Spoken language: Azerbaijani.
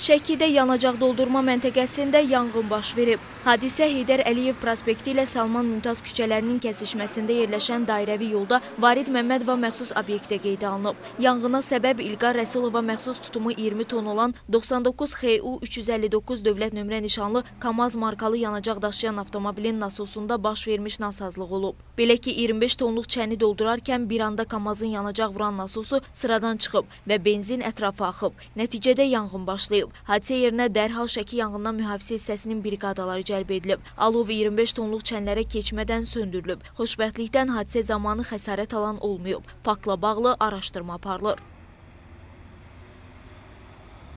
Şəkidə yanacaq doldurma məntəqəsində yanğın baş verib. Hadisə Heydər Əliyev prospekti ilə Salman Mümtaz küçələrinin kəsişməsində yerləşən dairəvi yolda Varid Məmmədova məxsus obyektdə qeydə alınıb. Yanğına səbəb İlqar Rəsulova məxsus tutumu 20 ton olan 99 XU 359 dövlət nömrə nişanlı KAMAZ markalı yanacaq daşıyan avtomobilin nasosunda baş vermiş nasazlıq olub. Belə ki, 25 tonluq çəni doldurarkən bir anda KAMAZın yanacaq vuran nasosu sıradan çıxıb və benzin ətrafa axıb. Nəticədə yanğın başlayıb. Hadisə yerinə dərhal Şəki yanğından mühafizə hissəsinin briqadaları cəlb edilib. Alov 25 tonluq çənlərə keçmədən söndürülüb. Xoşbəxtlikdən hadisə zamanı xəsarət alan olmayıb. Faktla bağlı araşdırma aparılır.